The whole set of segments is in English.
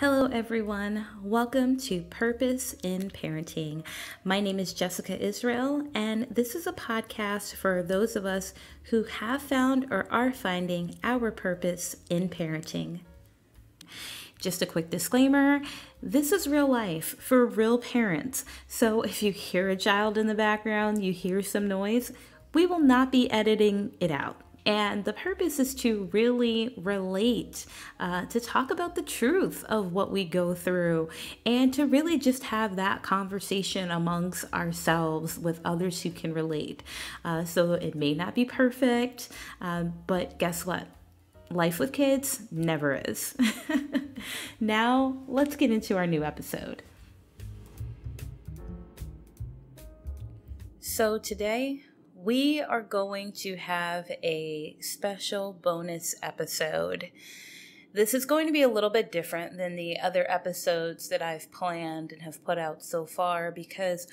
Hello, everyone. Welcome to Purpose in Parenting. My name is Jessica Israel, and this is a podcast for those of us who have found or are finding our purpose in parenting. Just a quick disclaimer this is real life for real parents. So if you hear a child in the background, you hear some noise, we will not be editing it out. And the purpose is to really relate, uh, to talk about the truth of what we go through, and to really just have that conversation amongst ourselves with others who can relate. Uh, so it may not be perfect, um, but guess what? Life with kids never is. now, let's get into our new episode. So, today we are going to have a special bonus episode. This is going to be a little bit different than the other episodes that I've planned and have put out so far because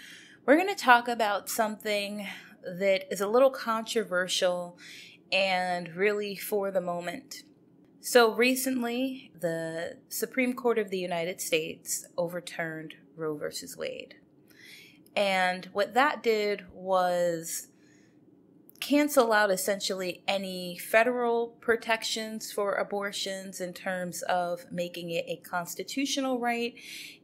we're going to talk about something that is a little controversial and really for the moment. So recently, the Supreme Court of the United States overturned Roe versus Wade. And what that did was cancel out essentially any federal protections for abortions in terms of making it a constitutional right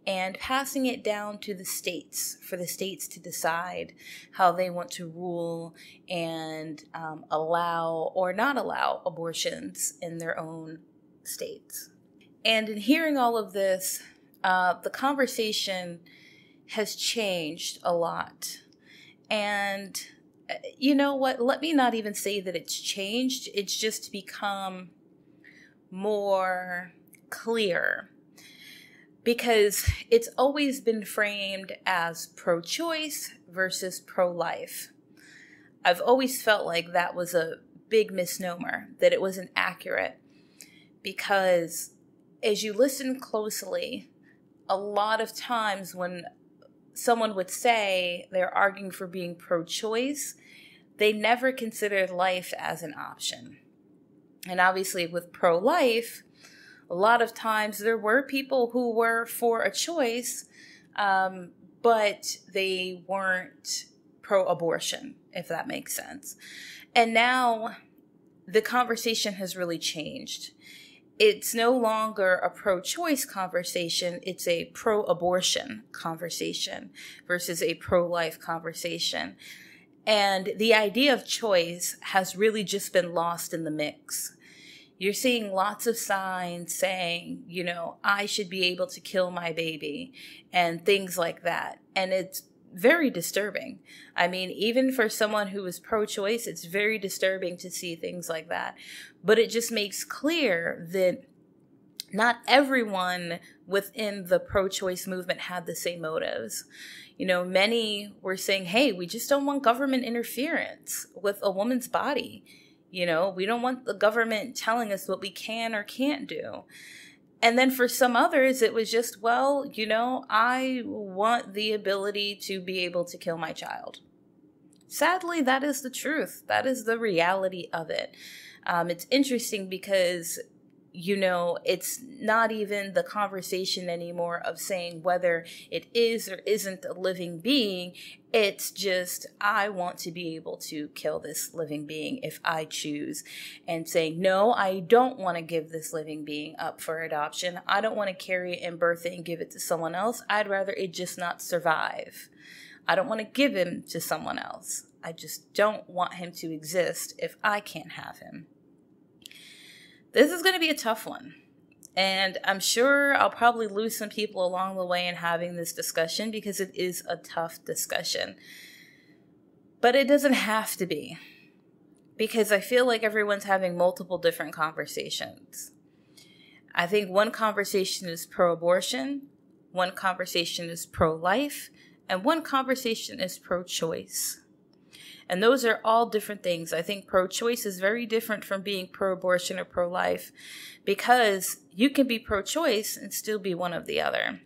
and passing it down to the states for the states to decide how they want to rule and um, allow or not allow abortions in their own states. And in hearing all of this, uh, the conversation has changed a lot. And you know what? Let me not even say that it's changed. It's just become more clear because it's always been framed as pro choice versus pro life. I've always felt like that was a big misnomer, that it wasn't accurate because as you listen closely, a lot of times when someone would say they're arguing for being pro choice, they never considered life as an option. And obviously, with pro life, a lot of times there were people who were for a choice, um, but they weren't pro abortion, if that makes sense. And now the conversation has really changed it's no longer a pro choice conversation, it's a pro abortion conversation versus a pro life conversation. And the idea of choice has really just been lost in the mix. You're seeing lots of signs saying, you know, I should be able to kill my baby and things like that. And it's very disturbing. I mean, even for someone who is pro choice, it's very disturbing to see things like that. But it just makes clear that not everyone within the pro choice movement had the same motives. You know, many were saying, hey, we just don't want government interference with a woman's body. You know, we don't want the government telling us what we can or can't do. And then for some others, it was just, well, you know, I want the ability to be able to kill my child. Sadly, that is the truth. That is the reality of it. Um, it's interesting because you know, it's not even the conversation anymore of saying whether it is or isn't a living being. It's just, I want to be able to kill this living being if I choose. And saying, no, I don't want to give this living being up for adoption. I don't want to carry it and birth it and give it to someone else. I'd rather it just not survive. I don't want to give him to someone else. I just don't want him to exist if I can't have him. This is going to be a tough one. And I'm sure I'll probably lose some people along the way in having this discussion because it is a tough discussion. But it doesn't have to be because I feel like everyone's having multiple different conversations. I think one conversation is pro abortion, one conversation is pro life, and one conversation is pro choice. And those are all different things. I think pro choice is very different from being pro abortion or pro life because you can be pro choice and still be one of the other.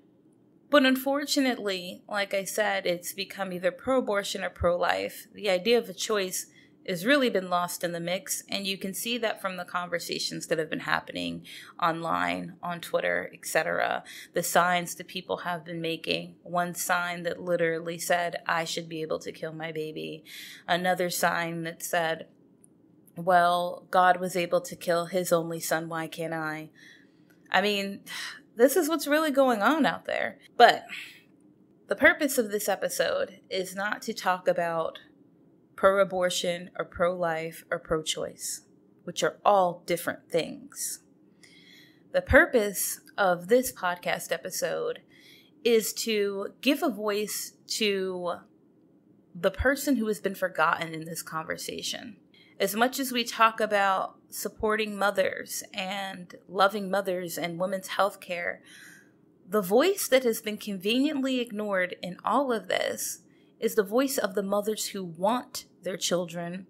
But unfortunately, like I said, it's become either pro abortion or pro life. The idea of a choice has really been lost in the mix. And you can see that from the conversations that have been happening online, on Twitter, etc. The signs that people have been making. One sign that literally said, I should be able to kill my baby. Another sign that said, well, God was able to kill his only son. Why can't I? I mean, this is what's really going on out there. But the purpose of this episode is not to talk about pro abortion or pro life or pro choice, which are all different things. The purpose of this podcast episode is to give a voice to the person who has been forgotten in this conversation. As much as we talk about supporting mothers and loving mothers and women's health care, the voice that has been conveniently ignored in all of this is the voice of the mothers who want their children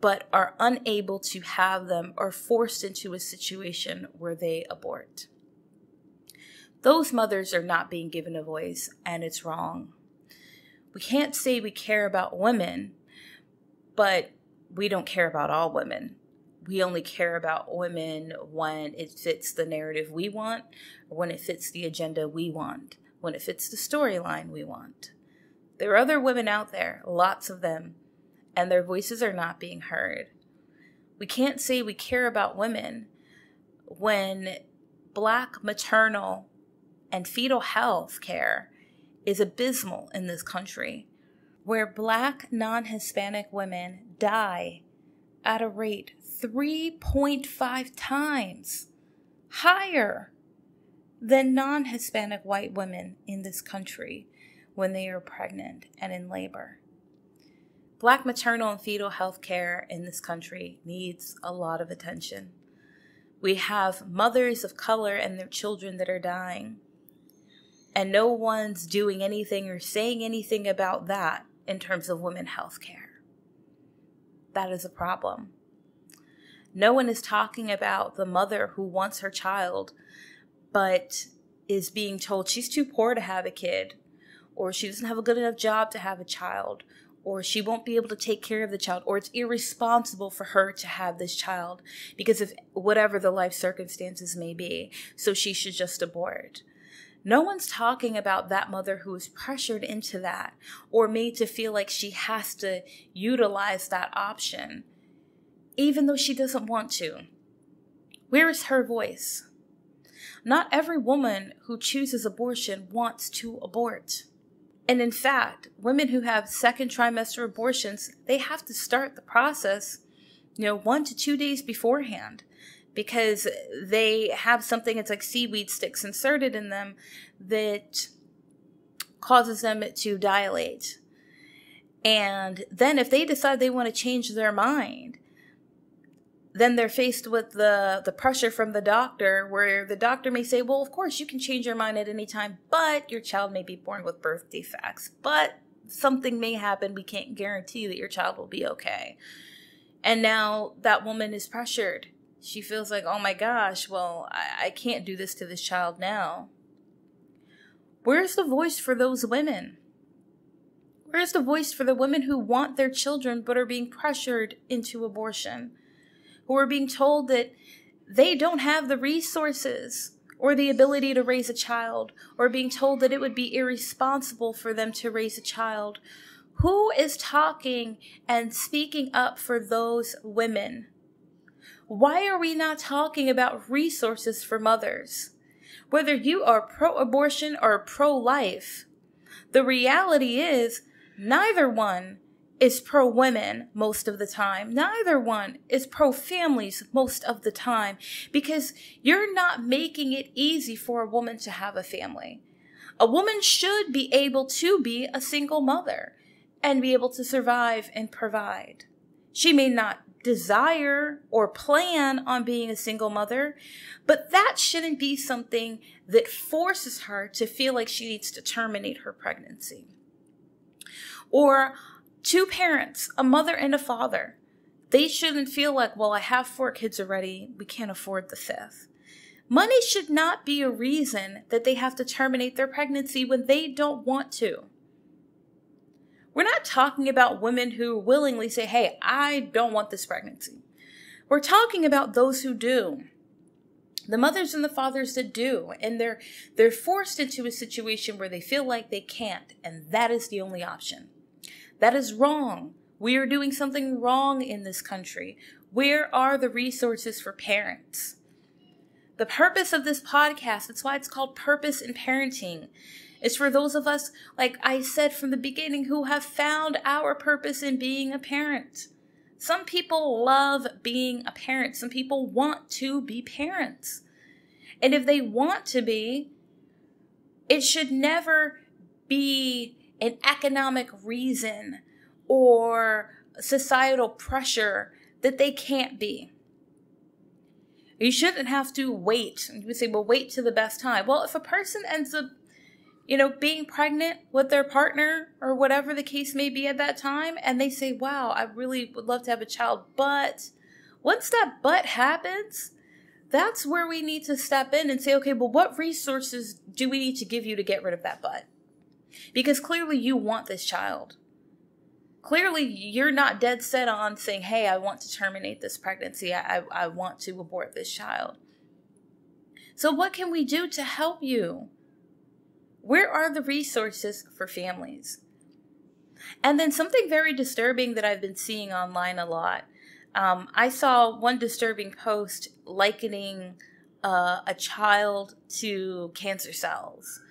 but are unable to have them or forced into a situation where they abort. Those mothers are not being given a voice, and it's wrong. We can't say we care about women, but we don't care about all women. We only care about women when it fits the narrative we want, when it fits the agenda we want, when it fits the storyline we want. There are other women out there, lots of them, and their voices are not being heard. We can't say we care about women when black maternal and fetal health care is abysmal in this country, where black non Hispanic women die at a rate 3.5 times higher than non Hispanic white women in this country when they are pregnant and in labor. Black maternal and fetal health care in this country needs a lot of attention. We have mothers of color and their children that are dying, and no one's doing anything or saying anything about that in terms of women health care. That is a problem. No one is talking about the mother who wants her child but is being told she's too poor to have a kid or she doesn't have a good enough job to have a child, or she won't be able to take care of the child, or it's irresponsible for her to have this child because of whatever the life circumstances may be. So she should just abort. No one's talking about that mother who is pressured into that or made to feel like she has to utilize that option, even though she doesn't want to. Where is her voice? Not every woman who chooses abortion wants to abort. And in fact, women who have second trimester abortions, they have to start the process, you know, one to two days beforehand because they have something, it's like seaweed sticks inserted in them that causes them to dilate. And then if they decide they want to change their mind, then they're faced with the the pressure from the doctor where the doctor may say well of course you can change your mind at any time but your child may be born with birth defects but something may happen. We can't guarantee that your child will be okay. And now that woman is pressured. She feels like oh my gosh well i, I can't do this to this child now. Where's the voice for those women? Where's the voice for the women who want their children but are being pressured into abortion? Who are being told that they don't have the resources or the ability to raise a child, or being told that it would be irresponsible for them to raise a child. Who is talking and speaking up for those women? Why are we not talking about resources for mothers? Whether you are pro abortion or pro life, the reality is neither one is pro women most of the time. Neither one is pro families most of the time because you're not making it easy for a woman to have a family. A woman should be able to be a single mother and be able to survive and provide. She may not desire or plan on being a single mother, but that shouldn't be something that forces her to feel like she needs to terminate her pregnancy. Or two parents, a mother and a father, they shouldn't feel like, well, I have four kids already. We can't afford the fifth. Money should not be a reason that they have to terminate their pregnancy when they don't want to. We're not talking about women who willingly say, hey, I don't want this pregnancy. We're talking about those who do. The mothers and the fathers that do, and they're they're forced into a situation where they feel like they can't, and that is the only option. That is wrong. We are doing something wrong in this country. Where are the resources for parents? The purpose of this podcast, that's why it's called Purpose in Parenting, is for those of us, like I said from the beginning, who have found our purpose in being a parent. Some people love being a parent. Some people want to be parents. And if they want to be, it should never be an economic reason or societal pressure that they can't be. You shouldn't have to wait. You would say, well, wait to the best time. Well, if a person ends up, you know, being pregnant with their partner or whatever the case may be at that time, and they say, wow, I really would love to have a child, but once that but happens, that's where we need to step in and say, okay, well, what resources do we need to give you to get rid of that but? Because clearly you want this child clearly you're not dead set on saying, hey, I want to terminate this pregnancy. I, I, want to abort this child. So, what can we do to help you? Where are the resources for families? And then something very disturbing that I've been seeing online a lot. Um, I saw one disturbing post likening uh, a child to cancer cells,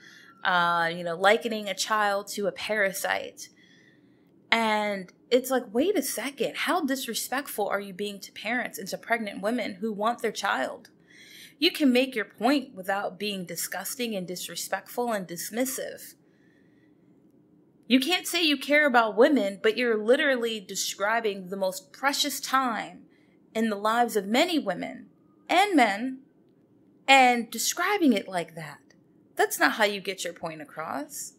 uh, you know, likening a child to a parasite. And it's like, wait a second, how disrespectful are you being to parents and to pregnant women who want their child? You can make your point without being disgusting and disrespectful and dismissive. You can't say you care about women, but you're literally describing the most precious time in the lives of many women and men and describing it like that. That's not how you get your point across.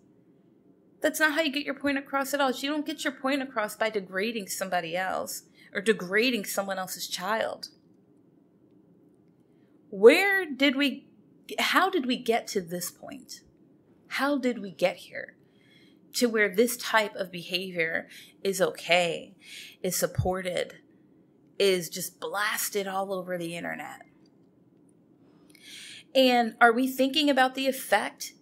That's not how you get your point across at all. You don't get your point across by degrading somebody else or degrading someone else's child. Where did we, how did we get to this point? How did we get here? To where this type of behavior is okay, is supported, is just blasted all over the internet. And are we thinking about the effect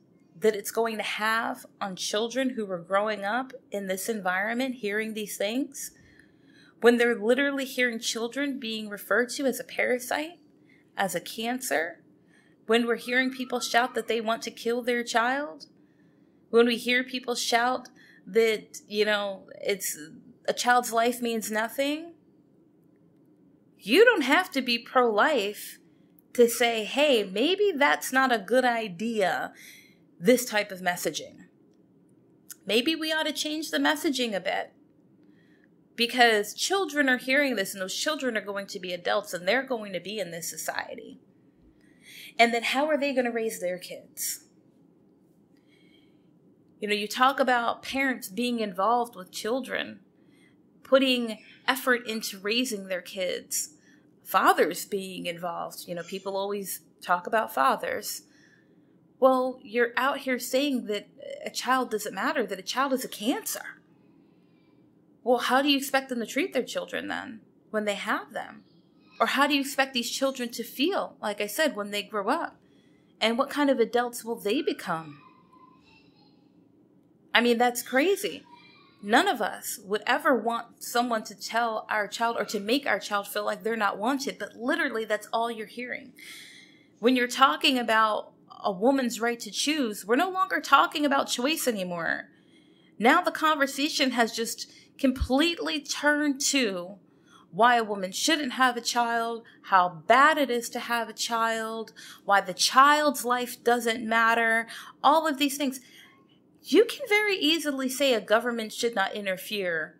that it's going to have on children who are growing up in this environment hearing these things? When they're literally hearing children being referred to as a parasite, as a cancer, when we're hearing people shout that they want to kill their child, when we hear people shout that, you know, it's a child's life means nothing, you don't have to be pro life to say, hey, maybe that's not a good idea this type of messaging. Maybe we ought to change the messaging a bit because children are hearing this and those children are going to be adults and they're going to be in this society. And then how are they going to raise their kids? You know, you talk about parents being involved with children, putting effort into raising their kids, fathers being involved. You know, people always talk about fathers. Well, you're out here saying that a child doesn't matter, that a child is a cancer. Well, how do you expect them to treat their children then when they have them? Or how do you expect these children to feel, like I said, when they grow up? And what kind of adults will they become? I mean, that's crazy. None of us would ever want someone to tell our child or to make our child feel like they're not wanted, but literally that's all you're hearing. When you're talking about a woman's right to choose, we're no longer talking about choice anymore. Now the conversation has just completely turned to why a woman shouldn't have a child, how bad it is to have a child, why the child's life doesn't matter, all of these things. You can very easily say a government should not interfere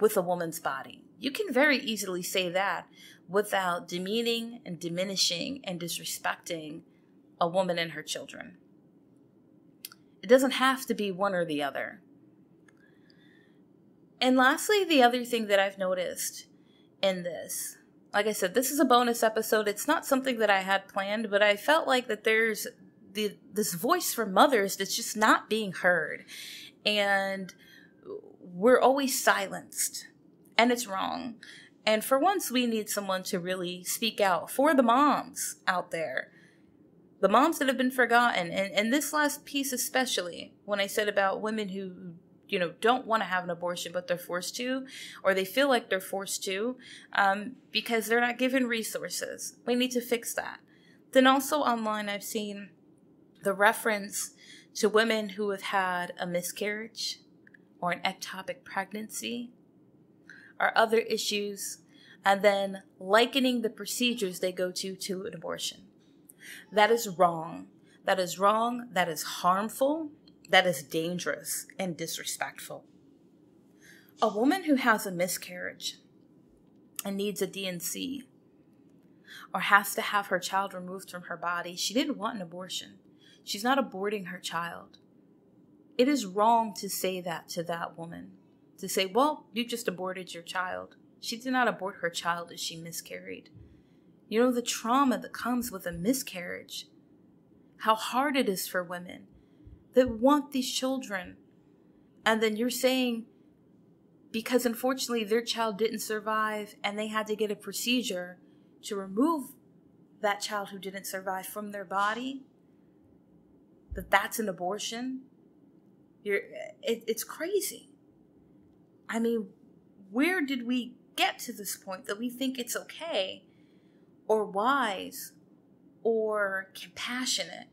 with a woman's body. You can very easily say that without demeaning and diminishing and disrespecting a woman and her children. It doesn't have to be one or the other. And lastly, the other thing that I've noticed in this, like I said, this is a bonus episode. It's not something that I had planned, but I felt like that there's the this voice for mothers that's just not being heard. And we're always silenced, and it's wrong. And for once, we need someone to really speak out for the moms out there. The moms that have been forgotten. And, and this last piece, especially, when I said about women who, you know, don't want to have an abortion, but they're forced to, or they feel like they're forced to, um, because they're not given resources. We need to fix that. Then also online, I've seen the reference to women who have had a miscarriage or an ectopic pregnancy or other issues, and then likening the procedures they go to to an abortion. That is wrong. That is wrong. That is harmful. That is dangerous and disrespectful. A woman who has a miscarriage and needs a D&C or has to have her child removed from her body, she didn't want an abortion. She's not aborting her child. It is wrong to say that to that woman to say, well, you just aborted your child. She did not abort her child as she miscarried. You know, the trauma that comes with a miscarriage, how hard it is for women that want these children. And then you're saying, because unfortunately their child didn't survive and they had to get a procedure to remove that child who didn't survive from their body, that that's an abortion. You're, it, it's crazy. I mean, where did we get to this point that we think it's okay or wise or compassionate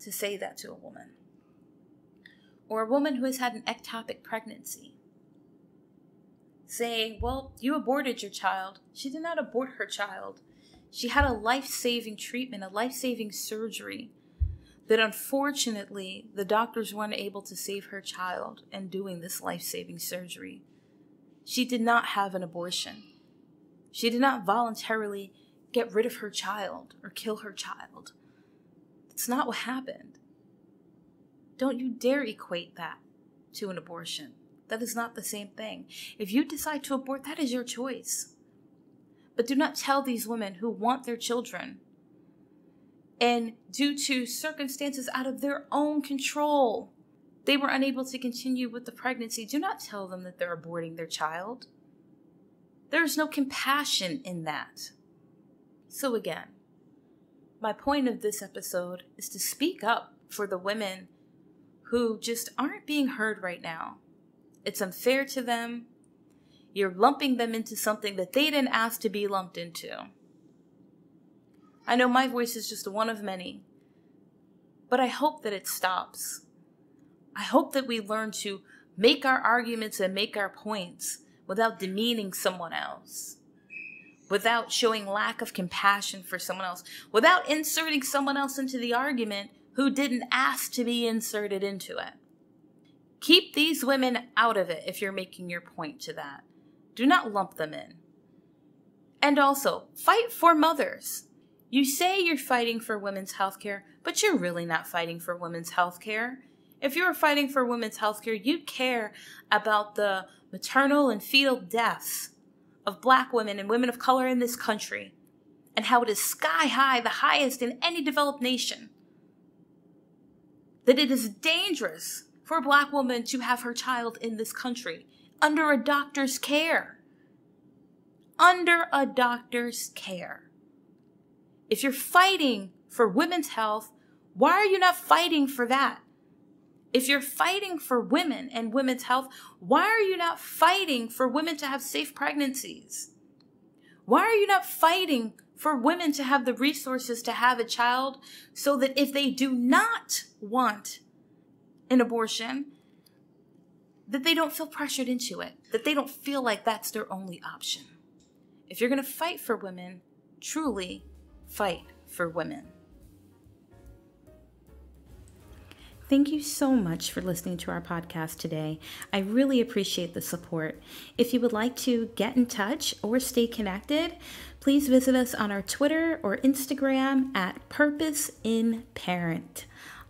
to say that to a woman? Or a woman who has had an ectopic pregnancy. Saying, well, you aborted your child. She did not abort her child. She had a life saving treatment, a life saving surgery that unfortunately the doctors weren't able to save her child in doing this life saving surgery. She did not have an abortion. She did not voluntarily get rid of her child or kill her child. That's not what happened. Don't you dare equate that to an abortion. That is not the same thing. If you decide to abort, that is your choice. But do not tell these women who want their children and due to circumstances out of their own control, they were unable to continue with the pregnancy. Do not tell them that they're aborting their child. There's no compassion in that. So, again, my point of this episode is to speak up for the women who just aren't being heard right now. It's unfair to them. You're lumping them into something that they didn't ask to be lumped into. I know my voice is just one of many, but I hope that it stops. I hope that we learn to make our arguments and make our points without demeaning someone else, without showing lack of compassion for someone else, without inserting someone else into the argument who didn't ask to be inserted into it. Keep these women out of it if you're making your point to that. Do not lump them in. And also, fight for mothers. You say you're fighting for women's health care, but you're really not fighting for women's health care. If you were fighting for women's health care, you'd care about the maternal and fetal deaths of black women and women of color in this country and how it is sky high, the highest in any developed nation. That it is dangerous for a black woman to have her child in this country under a doctor's care. Under a doctor's care. If you're fighting for women's health, why are you not fighting for that? If you're fighting for women and women's health, why are you not fighting for women to have safe pregnancies? Why are you not fighting for women to have the resources to have a child so that if they do not want an abortion, that they don't feel pressured into it, that they don't feel like that's their only option. If you're going to fight for women, truly fight for women. Thank you so much for listening to our podcast today. I really appreciate the support. If you would like to get in touch or stay connected, please visit us on our Twitter or Instagram at Purpose in Parent.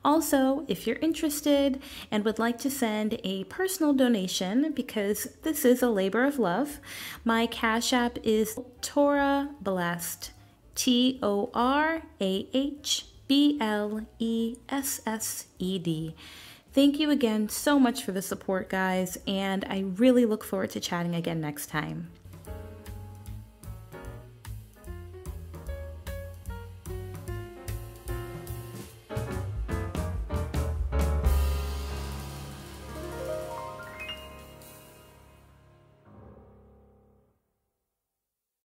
Also, if you're interested and would like to send a personal donation, because this is a labor of love, my Cash App is Torah Blessed. T O R A H B L E S S E D. Thank you again so much for the support, guys, and I really look forward to chatting again next time.